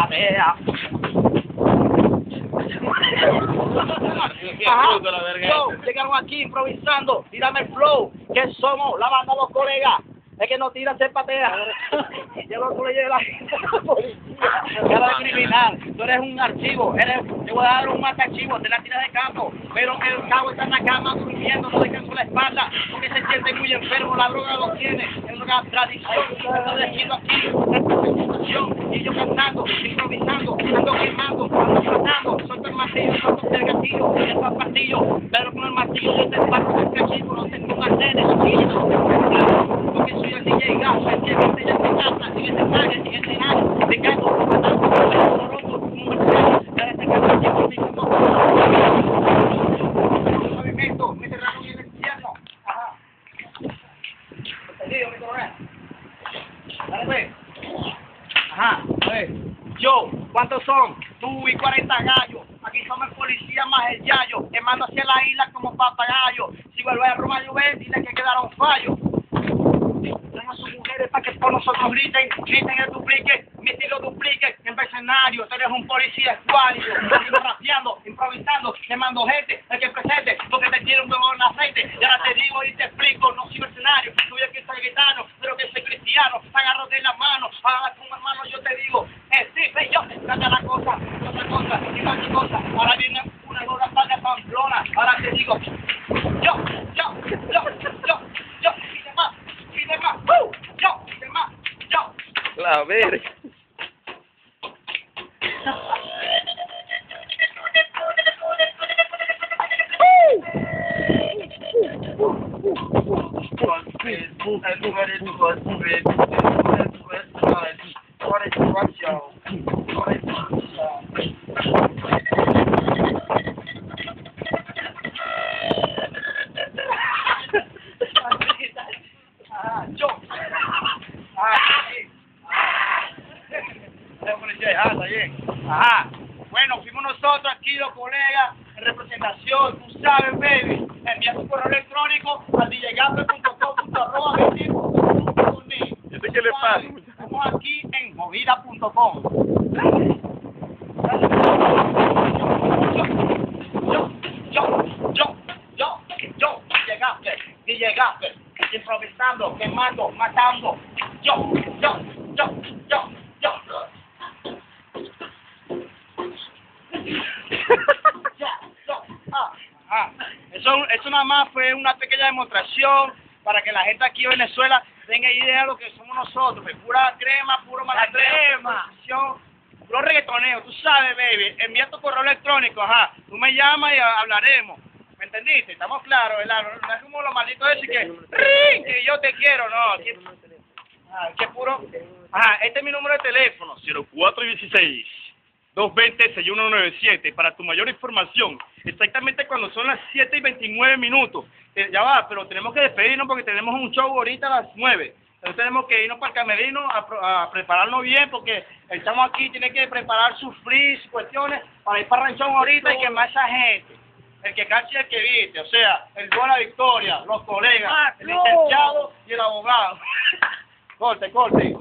patea. Ajá. Yo, llegaron aquí improvisando, tírame el flow, que somos la banda Los Colegas. Es que no tira, se patea. Yo lo le lleve la Cara de criminal, tú eres un archivo, eres, te voy a dar un archivo, te la tiras de campo, pero el cabo está en la cama durmiendo, no descansa la espalda, porque se siente muy enfermo, la droga lo tiene, es una tradición, diciendo aquí, situación, y yo cantando, improvisando, ando quemando, ando tratando, suelto el martillo, suelto el martillo, pero con el martillo yo te paso el cachito, no tengo más nenes, porque soy el DJ Gas, el que te ya te casa, y que te pague, y que te haga, te cago, movimiento, mete la mano en el infierno. Ajá. Entendido, mi coronel. Dale, pues. Ajá, a ver. Yo, ¿cuántos son? Tú y 40 gallos. Somos el policía más el yayo. Te mando hacia la isla como papagayo. Si vuelve a Roma llover, dile que quedaron fallos. Tengo a sus mujeres para que por nosotros griten, griten el duplique, mi estilo duplique, en escenario, tú eres un policía escuálido, rapeando, improvisando, quemando gente, el que presente, porque te tiene un huevo en aceite, y ahora te digo y te explico, no sigo escenario, tú ya que soy gitano, pero que soy cristiano, agarro de la mano, ah, como hermano yo te digo, eh, sí, ve yo, trata la cosa, otra cosa, y más cosa, ahora viene una gorda paga pamplona, ahora te digo, yo, yo, yo, yo, yo, pide más, pide más, ¡uh! yo, pide más, yo. La verga. Ah, Ah, ah, está bien. Ajá. Bueno, fuimos nosotros aquí, los colegas, en representación, tú sabes, baby. Envía tu correo electrónico a djgape.com.arroba ¿Este qué le pasa? Estamos aquí en movida.com. Yo, yo, yo, yo, yo, llegaste, y llegaste, improvisando, quemando, matando. Yo, yo, yo, yo, Eso, eso nada más fue una pequeña demostración para que la gente aquí en Venezuela tenga idea de lo que somos nosotros, pues, pura crema, puro posición, puro reggaetoneo, tú sabes, baby, envía tu correo electrónico, ajá, tú me llamas y ha- hablaremos, ¿me entendiste? Estamos claros, ¿verdad? No, no es como los malditos de decir que, "Ring, que yo te quiero, no, aquí, ah, que puro, ajá, este es mi número de teléfono, 0416 220 6197 para tu mayor información. Exactamente cuando son las 7 y 29 minutos. Eh, ya va, pero tenemos que despedirnos porque tenemos un show ahorita a las 9. Entonces tenemos que irnos para el camerino a, a prepararnos bien porque el chamo aquí tiene que preparar sus freeze, cuestiones para ir para Ranchón ahorita y quemar a esa gente. El que cache y el que viste, o sea, el gol a la victoria, los colegas, el licenciado y el abogado. corte, corte.